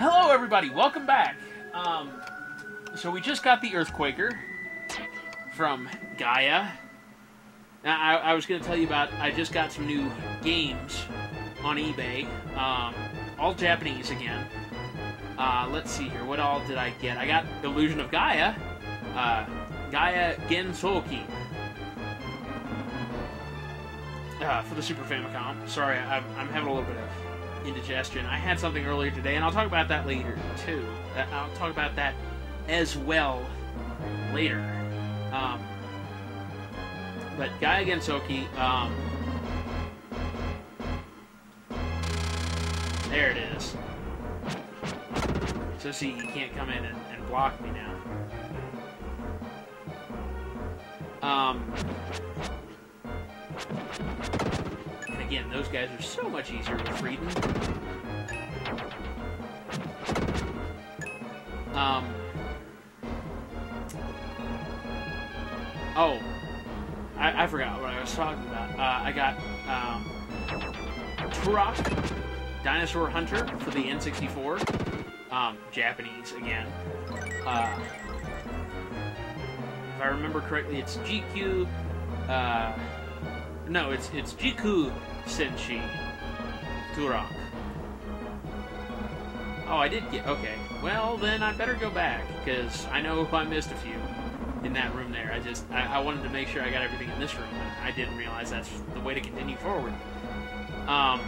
Hello, everybody. Welcome back. Um, so we just got the Earthquaker from Gaia. Now, I, I was going to tell you about. I just got some new games on eBay, um, all Japanese again. Uh, let's see here. What all did I get? I got Illusion of Gaia, uh, Gaia Gensoki. Uh, for the Super Famicom. Sorry, I'm, I'm having a little bit of indigestion. I had something earlier today, and I'll talk about that later too. Uh, I'll talk about that as well later. Um, but Gaia Gensoki, um, there it is. So see, you can't come in and, and block me now. Um, and again, those guys are so much easier with Freedan. Um, oh, I, I forgot what I was talking about. Uh, I got um, Turok, Dinosaur Hunter for the N64. Um, Japanese again. Uh, if I remember correctly, it's GQ. Uh, no, it's it's Jiku Senshi Turok. Oh, I did get okay. Well, then I better go back because I know I missed a few in that room there. I just I, I, wanted to make sure I got everything in this room. But I didn't realize that's the way to continue forward. Um.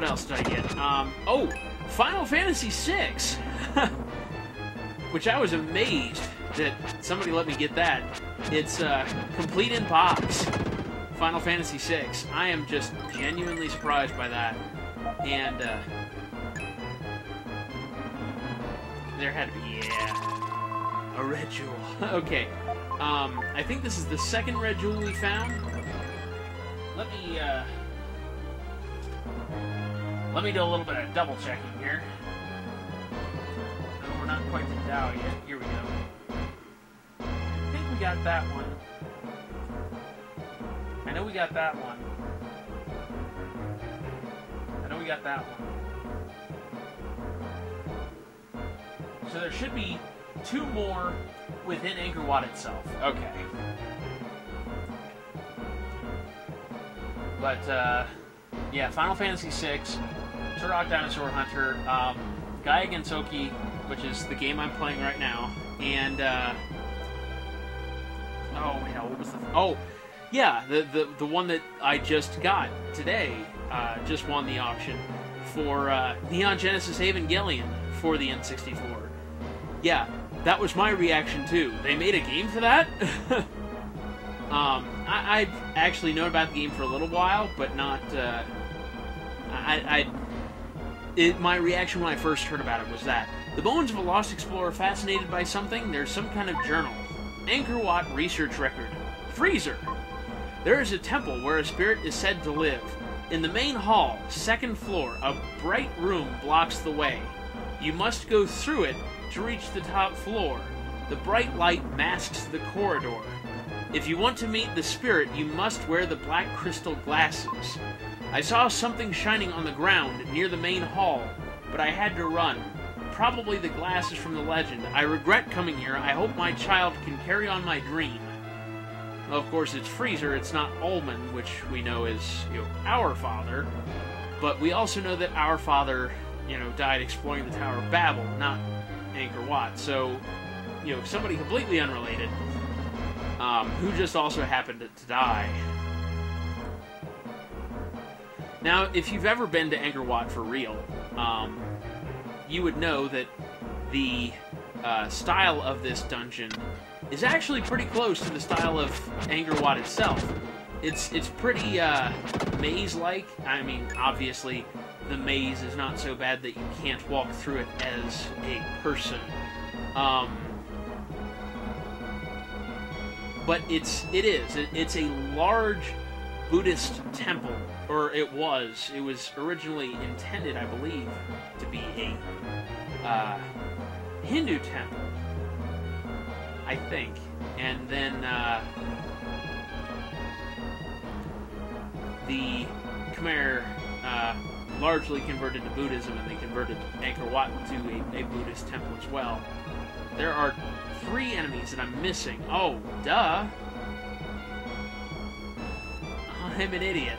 What else did I get? Um, oh, Final Fantasy VI, which I was amazed that somebody let me get that. It's uh, complete in box. Final Fantasy VI. I am just genuinely surprised by that, and uh, there had to be yeah a red jewel. okay, um, I think this is the second red jewel we found. Let me. Uh, let me do a little bit of double checking here. No, we're not quite to Dao yet. Here we go. I think we got that one. I know we got that one. I know we got that one. So there should be two more within Angkor Wat itself. Okay. But, uh, yeah, Final Fantasy VI, Turok Dinosaur Hunter, um, Gaia Gensoki, which is the game I'm playing right now, and uh, oh hell, what was the oh yeah the, the the one that I just got today uh, just won the auction for uh, Neon Genesis Evangelion for the N64. Yeah, that was my reaction too. They made a game for that. um, I, I've actually known about the game for a little while, but not. Uh, I, I it, my reaction when I first heard about it was that the bones of a lost explorer fascinated by something. There's some kind of journal, Angkor Wat research record, freezer. There is a temple where a spirit is said to live. In the main hall, second floor, a bright room blocks the way. You must go through it to reach the top floor. The bright light masks the corridor. If you want to meet the spirit, you must wear the black crystal glasses. I saw something shining on the ground near the main hall, but I had to run. Probably the glasses from the legend. I regret coming here. I hope my child can carry on my dream. Well, of course, it's Freezer. It's not Olman, which we know is you know our father. But we also know that our father, you know, died exploring the Tower of Babel, not Angkor Wat. So, you know, somebody completely unrelated, um, who just also happened to, die. Now, if you've ever been to Angkor Wat for real, um, you would know that the uh, style of this dungeon is actually pretty close to the style of Angkor Wat itself. It's it's pretty uh, maze-like. I mean, obviously, the maze is not so bad that you can't walk through it as a person. Um, but it's it is it, it's a large Buddhist temple or it was. It was originally intended, I believe, to be a uh, Hindu temple. I think. And then uh, the Khmer uh, largely converted to Buddhism, and they converted Angkor Wat to a, a Buddhist temple as well. There are three enemies that I'm missing. Oh, duh. I'm an idiot.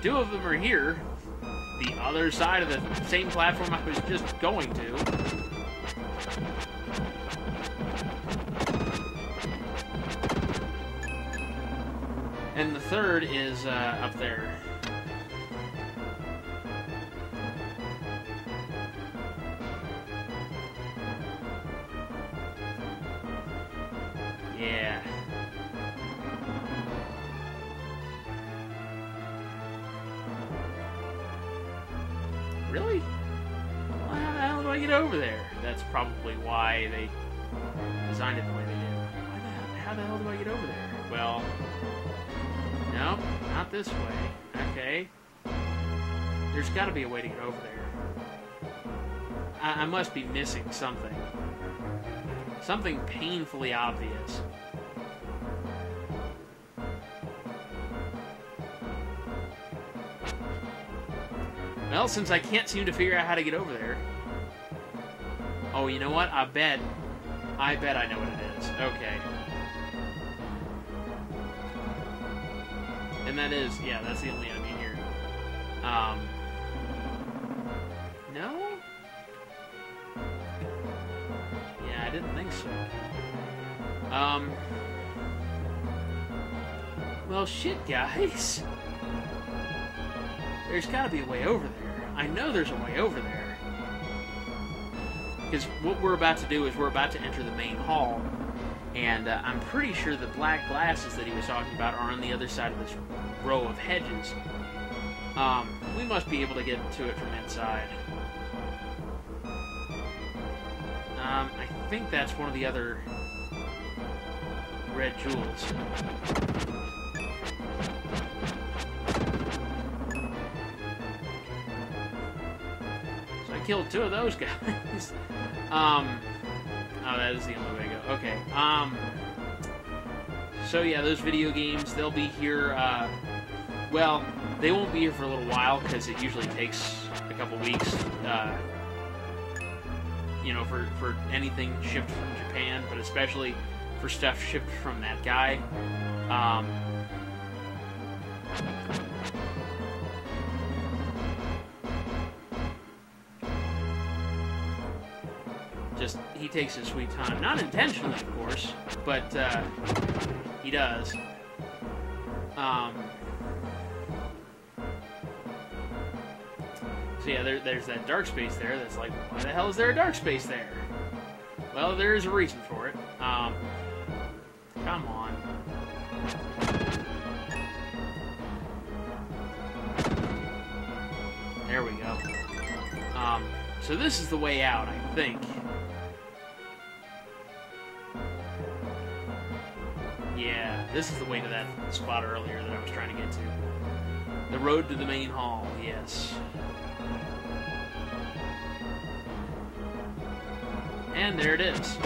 Two of them are here. The other side of the same platform I was just going to. And the third is uh, up there. Really? How do I get over there? That's probably why they designed it the way they did. Why the hell, how the hell do I get over there? Well, no, not this way. Okay. There's got to be a way to get over there. I, I must be missing something. Something painfully obvious. Well, since I can't seem to figure out how to get over there. Oh, you know what? I bet. I bet I know what it is. Okay. And that is, yeah, that's the only enemy here. Um. No? Yeah, I didn't think so. Um. Well, shit, guys. There's gotta be a way over there. I know there's a way over there. Because what we're about to do is we're about to enter the main hall, and uh, I'm pretty sure the black glasses that he was talking about are on the other side of this row of hedges. Um, we must be able to get to it from inside. Um, I think that's one of the other red jewels. Killed two of those guys. um, oh, that is the only way to go. Okay. Um, so yeah, those video games, they'll be here, uh, well, they won't be here for a little while because it usually takes a couple weeks, uh, you know, for, for anything shipped from Japan, but especially for stuff shipped from that guy. Um, he takes his sweet time. Not intentionally, of course, but uh, he does. Um, so yeah, there, there's that dark space there that's like, why the hell is there a dark space there? Well, there is a reason for it. Um, come on. There we go. Um, so this is the way out, I think. This is the way to that spot earlier that I was trying to get to. The road to the main hall, yes. And there it is.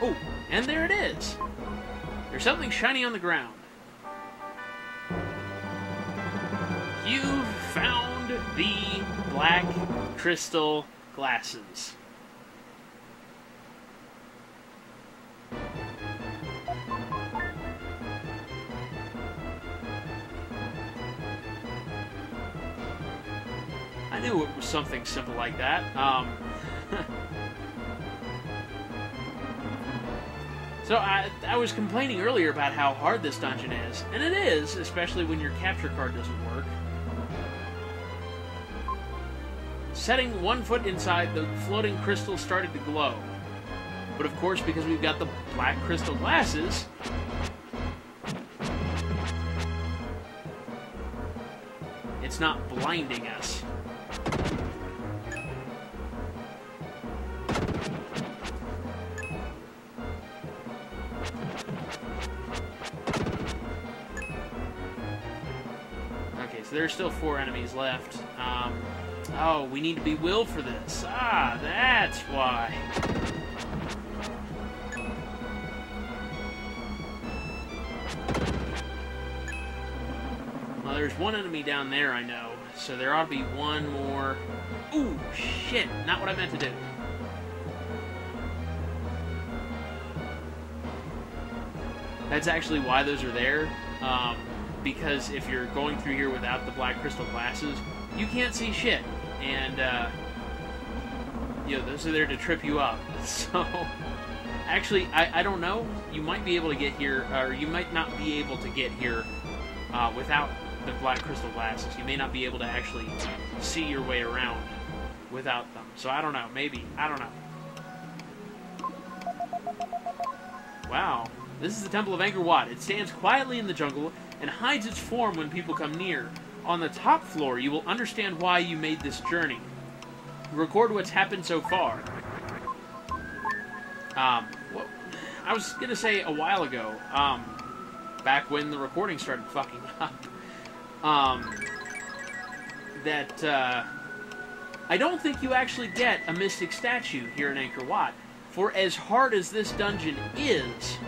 Oh, and there it is. There's something shiny on the ground. You found the black crystal glasses. I knew it was something simple like that. Um, so I, I was complaining earlier about how hard this dungeon is, and it is, especially when your capture card doesn't work. Setting one foot inside, the floating crystal started to glow. But of course, because we've got the black crystal glasses, it's not blinding us. Okay, so there's still four enemies left. Um, oh, we need to be Will for this. Ah, that's why. Well, there's one enemy down there, I know. So there ought to be one more. Ooh, shit. Not what I meant to do. That's actually why those are there. Um, because if you're going through here without the black crystal glasses, you can't see shit. And, uh, you know, those are there to trip you up. So, actually, I, I don't know. You might be able to get here, or you might not be able to get here uh, without the black crystal glasses. You may not be able to actually see your way around without them. So, I don't know. Maybe. I don't know. Wow. This is the Temple of Angkor Wat. It stands quietly in the jungle and hides its form when people come near. On the top floor, you will understand why you made this journey. Record what's happened so far. Um, I was gonna say a while ago, um, back when the recording started fucking up, um, that, uh, I don't think you actually get a mystic statue here in Angkor Wat. For as hard as this dungeon is,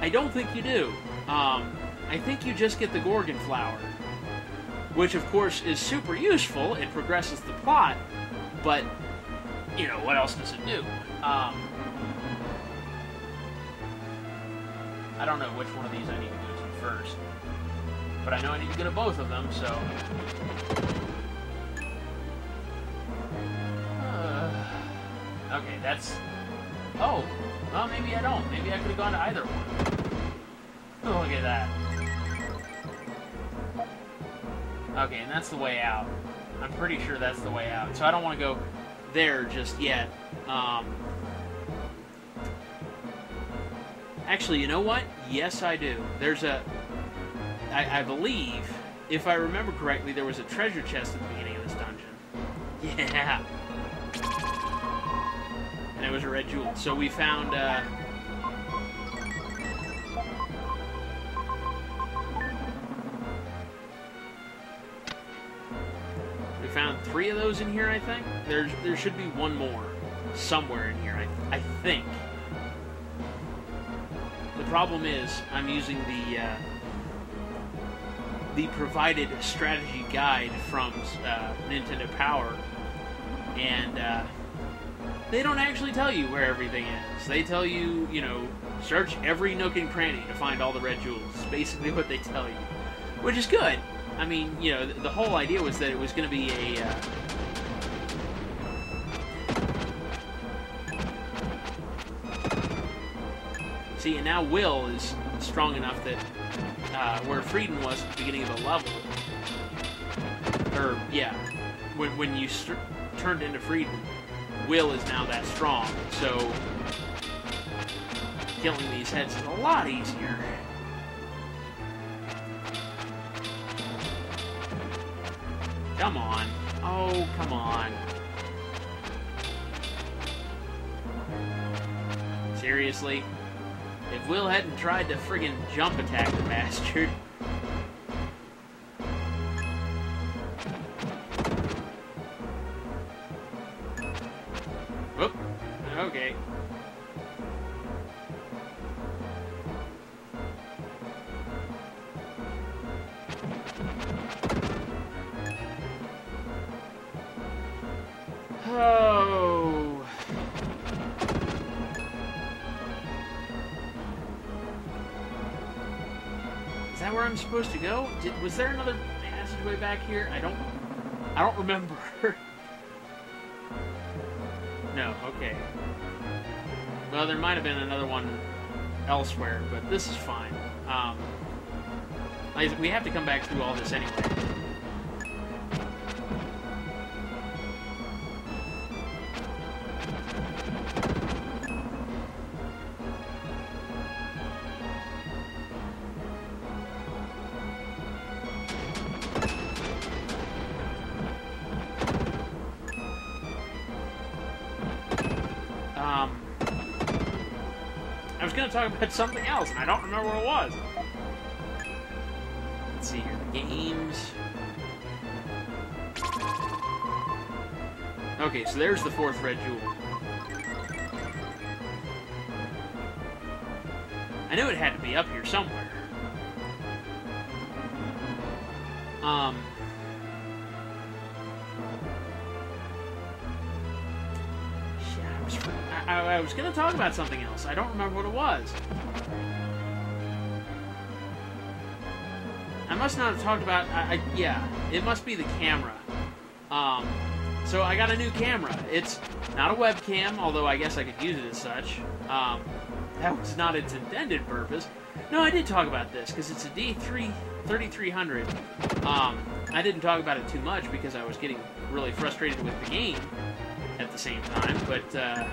I don't think you do. Um, I think you just get the Gorgon Flower. Which, of course, is super useful. It progresses the plot. But, you know, what else does it do? Um, I don't know which one of these I need to go to first. But I know I need to go to both of them, so... Uh, okay, that's... Oh, well, maybe I don't. Maybe I could have gone to either one. Oh, look at that. Okay, and that's the way out. I'm pretty sure that's the way out. So I don't want to go there just yet. Um, actually, you know what? Yes, I do. There's a... I, I believe, if I remember correctly, there was a treasure chest at the beginning of this dungeon. Yeah and it was a red jewel. So we found. Uh, found three of those in here. I think there's there should be one more somewhere in here. I I think. The problem is I'm using the. Uh, the provided strategy guide from uh, Nintendo Power, and uh, they don't actually tell you where everything is. They tell you, you know, search every nook and cranny to find all the red jewels. Basically what they tell you, which is good. I mean, you know, the whole idea was that it was going to be a. Uh, See, and now Will is strong enough that uh, where Freedan was at the beginning of the level, or yeah, when when you turned into Freedan, Will is now that strong, so killing these heads is a lot easier. Come on. Oh, come on. Seriously? If Will hadn't tried to friggin' jump attack the bastard... I'm supposed to go? Did, was there another passageway back here? I don't. I don't remember. no. Okay. Well, there might have been another one elsewhere, but this is fine. Um, we have to come back through all this anyway. going to talk about something else. I don't remember what it was. Let's see here. Games. Okay, so there's the fourth red jewel. I knew it had to be up here somewhere. Um... I, I was gonna talk about something else. I don't remember what it was. I must not have talked about. I, I, yeah, it must be the camera. Um, so I got a new camera. It's not a webcam, although I guess I could use it as such. Um, that was not its intended purpose. No, I did talk about this because it's a D3 3300. Um, I didn't talk about it too much because I was getting really frustrated with the game at the same time. But uh,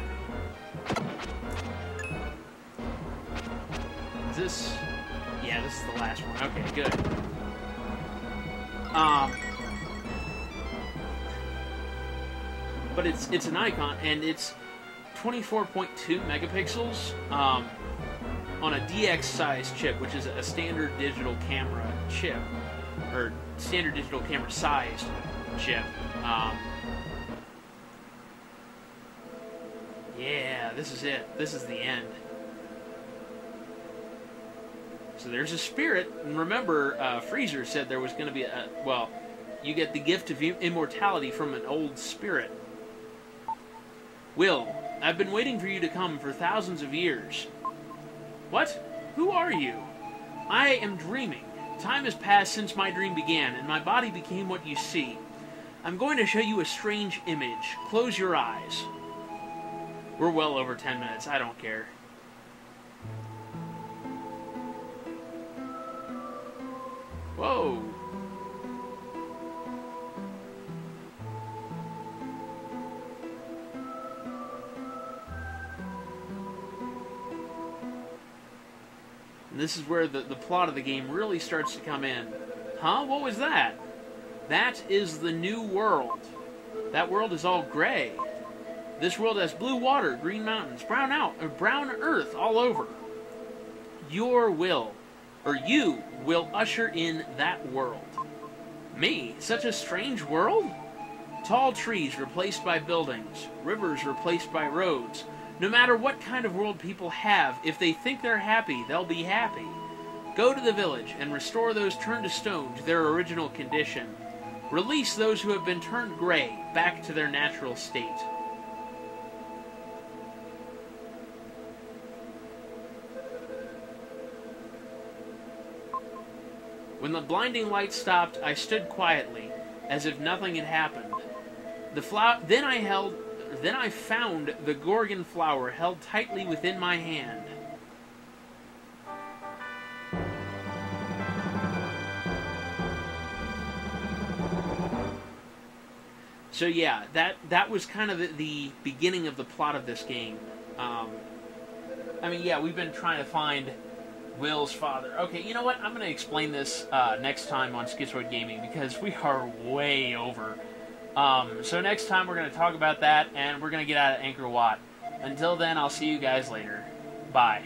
is this? Yeah, this is the last one. Okay, good. Um, but it's it's a Nikon and it's 24.2 megapixels um, on a DX size chip, which is a standard digital camera chip or standard digital camera sized chip. Um, yeah, this is it. This is the end. So there's a spirit, and remember, uh, Freezer said there was going to be a well. You get the gift of immortality from an old spirit. Will, I've been waiting for you to come for thousands of years. What? Who are you? I am dreaming. Time has passed since my dream began, and my body became what you see. I'm going to show you a strange image. Close your eyes. We're well over 10 minutes. I don't care. Whoa. And this is where the, the plot of the game really starts to come in. Huh? What was that? That is the new world. That world is all gray. This world has blue water, green mountains, brown out, or brown earth all over. Your will, or you, will usher in that world. Me? Such a strange world? Tall trees replaced by buildings, rivers replaced by roads. No matter what kind of world people have, if they think they're happy, they'll be happy. Go to the village and restore those turned to stone to their original condition. Release those who have been turned gray back to their natural state. When the blinding light stopped, I stood quietly, as if nothing had happened. The flower. Then I held. Then I found the Gorgon flower held tightly within my hand. So yeah, that that was kind of the, the beginning of the plot of this game. Um, I mean, yeah, we've been trying to find Will's father. Okay, you know what? I'm going to explain this uh, next time on Schizoid Gaming because we are way over. Um, so next time we're going to talk about that and we're going to get out of Angkor Wat. Until then, I'll see you guys later. Bye.